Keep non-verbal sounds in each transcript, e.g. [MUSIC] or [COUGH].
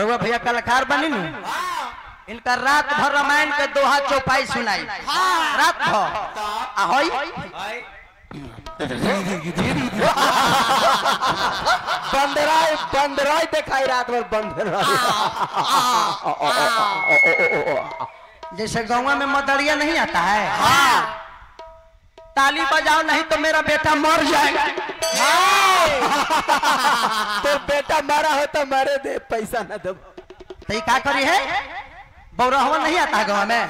रउआ भैया कलाकार बनी नु इनका रात भर रामायण के दोहा चौपाई सुनाई रात भर आ होई बंदराय बंदराय दिखाई रात भर बंदराय जैसे गाँव में मदड़िया नहीं आता है ताली बजाओ नहीं तो मेरा बेटा मर जाएगा तो बेटा मारा हो तो मरे दे पैसा न दो तो क्या करी है? बौरहवा नहीं आता है गाँव में?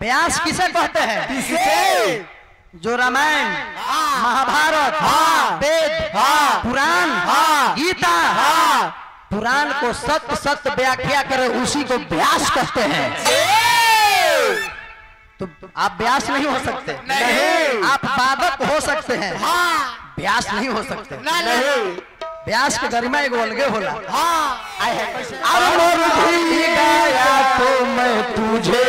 व्यास किसे कहते हैं? किसे? जो रामायण महाभारत वेद पुराण गीता पुराण को सत्य सत्य व्याख्या करे उसी को व्यास कहते हैं। तो आप व्यास नहीं हो सकते। नहीं। आप बाधक हो सकते हैं। व्यास नहीं हो सकते। नहीं। व्यास के गरिमा एगो अलगे होला। है। अमर भी गया तो मैं तुझे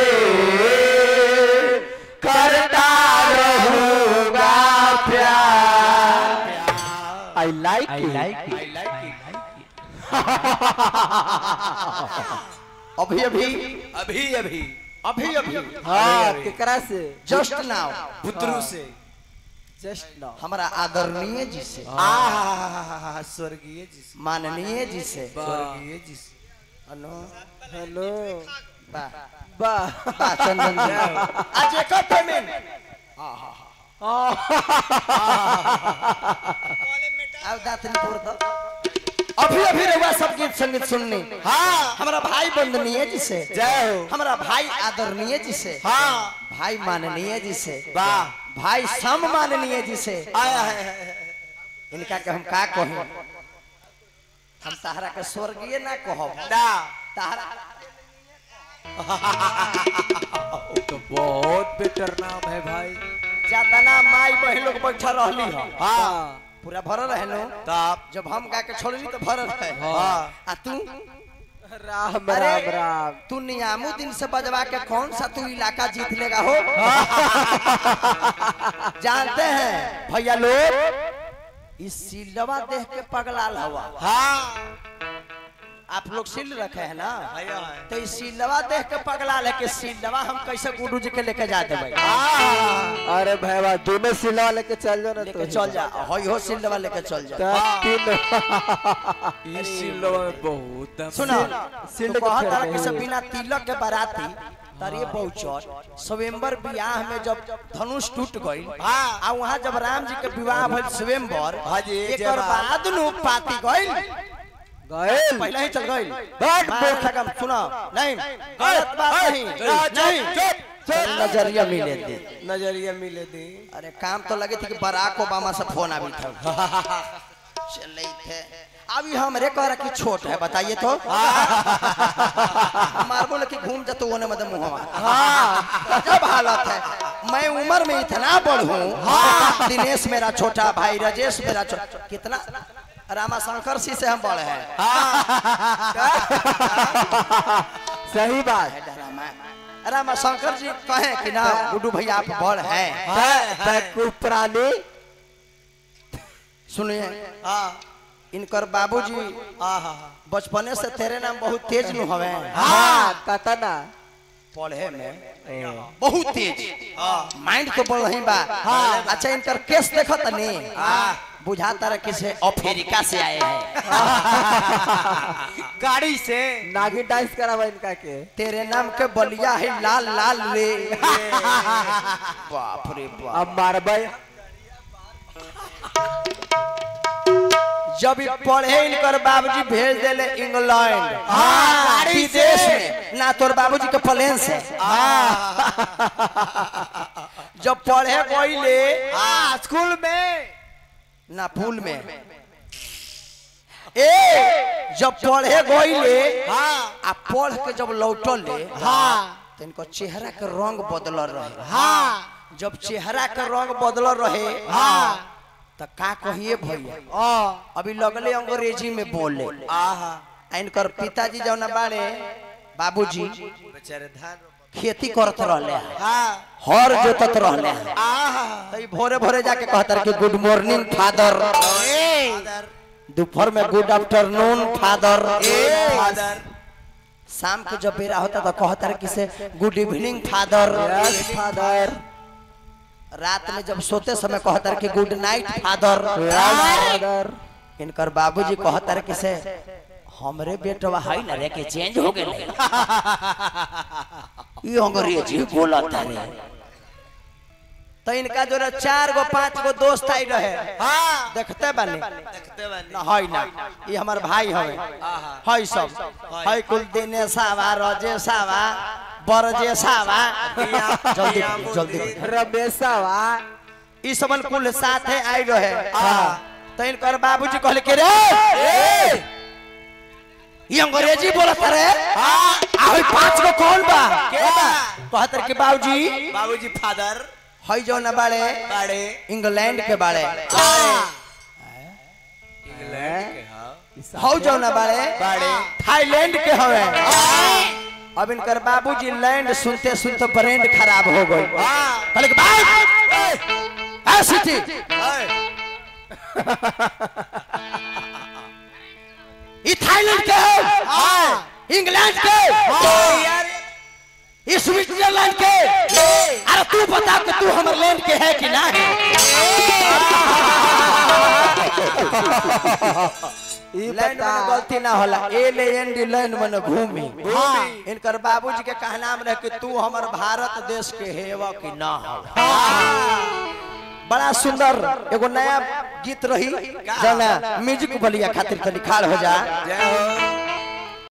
करता रहूँगा प्यार। आई लाइक आई लाइक अभी अभी। अभी अभी। अभी अभी हाँ केकरा से। जस्ट नाउ पुत्रु से। जस्ट नाउ हमारा आदरणीय जी से। आहा स्वर्गीय जी से। माननीय जी से। स्वर्गीय जी से। हेलो। हेलो। वाह वाह वाह, चंदन जी। आज एक पेमेंट अब दातन तोड़ दो। अभी अभी रहुआ सब गीत संगीत सुनने। हाँ हमारा भाई बंदनीय जी से। जय हो। हमारा भाई आदरणीय जी से। हाँ। भाई माननीय जी से। वाह। भाई सम माननीय जी से। आया है इनका के हम का कहें? हम तहरा के स्वर्गीय ना कहब। ना। तहरा। [LAUGHS] तो बहुत बेटर नाम है भाई। जातना माई बहन लोग बैठा रहली हो। हाँ। पूरा भरल नो? तब जब हम गा के छोड़ली तो भरल है। हाँ। आ तू? राम राम राम। तू नियामू दिन से बजवा के कौन सा तू इलाका जीत लेगा हो? [LAUGHS] जानते हैं? भैया लोग इस सिलवा देख के पगलाल हवा। हाँ। आप लोग सिल रखे हैं ना? है। तो इस सिलवा देख के पगला है कि सिलवा हम कैसे गुडू जी के लेके जा देबै? हाँ। अरे भैया दोनों सिलवा लेके चल जाओ ना लेके चल जा। होई हो सिलवा लेके चल जा। तीन इस शिमला में बहुत सुनो सिल तो के कहत फेर रहा सब बिना तिलक के बाराती तरिए पहुंचल स्वयंवर विवाह में जब धनुष टूट गई हाँ। आ वहाँ जब राम जी के विवाह भइल हाँ जी, एक बाद नु पाती गई गए पहले ही चल गई बैठ, मार खगम सुनो। नहीं गलत बात नहीं। नहीं। नज़रिया मिले थे। नज़रिया मिले दी अरे काम तो लगे थे कि बराक ओबामा से फ़ोन अभी था। चले थे। अभी हमरे कह रहा कि छोट है बताइए तो। मारबो कि घूम जा जातो होने मत मुंहवा जब हालत है मैं उम्र में इतना बड़ हूँ। दिनेश मेरा छोटा भाई राजेश मेरा छोटा। कितना रामा शंकर सी से हम बड़े हैं। सही बात। रामा। रामा शंकर जी कहे कि ना गुड्डू भैया आप बड़ हैं। है। प्राणी सुनिए। हाँ। इनकर बाबूजी हाँ बचपने से तेरे नाम बहुत तेज नु हवे। हाँ कतना पढ़े में बहुत तेज। माइंड तो बढ़ रही बा। अच्छा इनकर केस देखो नहीं। बुझाता रहा किसे अफ्रीका से आए हैं। [LAUGHS] गाड़ी से। नागी डांस करावा इनका के। तेरे नाम के बलिया है लाल लाल रे। [LAUGHS] बाप रे बाप। अब मारबे जब पढ़े इनकर बाबूजी भेज देले इंग्लैंड। हाँ, विदेश में। ना तोर बाबूजी के प्लेन से जब पढ़े गईले हाँ स्कूल में। ना पुल में। ए जब पढ़े गईले हाँ। आ पढ़ के जब लौटले हाँ। तो इनको चेहरा के रंग बदल रहे। हाँ। जब चेहरा के रंग बदल रहे हाँ। तो का कहिए भैया? अभी लगले अंग्रेज़ी में बोले। आहा। इनकर पिताजी जौन बाड़े बाबूजी बेचारे धान खेती करत रहले हाँ। हर जोतत रहले आहा। तो भोरे भोरे जाके कहतर कि गुड मॉर्निंग फादर दोपहर में गुड आफ्टरनून फादर फादर शाम को जब बेरा होता तो कहतर कि से गुड इवनिंग फादर फादर रात में जब सोते समय कहतर कि गुड नाइट फादर फादर इनकर बाबूजी कहतर कि से हमरे बेटवा है ना रे के चेंज हो गेले। [LAUGHS] ई अंग्रेज़ी बोलत रे तो इनका जो चार गो पाँच गो दोस्त आई रहे। हाँ। देखते बानी। देखते बानी। ना है ना। ये हमार भाई हवे। है सब। है कुल दिनेशावा रजेशावा बरजेशावा जल्दी जल्दी। रमेशवा ई सबन कुल साथे आई रहे तो इनकर बाबूजी कहले के रे ये अंग्रेज़ी बोलत रे आ है पाँच गो कौन बा के बा? कहतर के बाबूजी बाबूजी फादर है जो ना बाड़े बाड़े इंग्लैंड के बाड़े इंग्लैंड के हाँ हौ जो ना बाड़े बाड़े थाईलैंड के हवे अब इनकर बाबूजी लैंड सुनते सुनते ब्रेंड खराब हो गई। कहले कि भाई ए थाईलैंड के है। इंग्लैंड के। स्विट्जरलैंड के। अरे तू बता कि तू हमर लैंड के है कि ना [LAUGHS] है लैंड में गलती ना होला ए ले लैंड में भूमि इनकर बाबूजी के कहना में रह के तू हमर भारत देश के हेवा की ना हो बड़ा सुंदर एगो नया गीत रही जना म्यूज़िक बलिया खातिर तनी खाड़ हो जा जय हो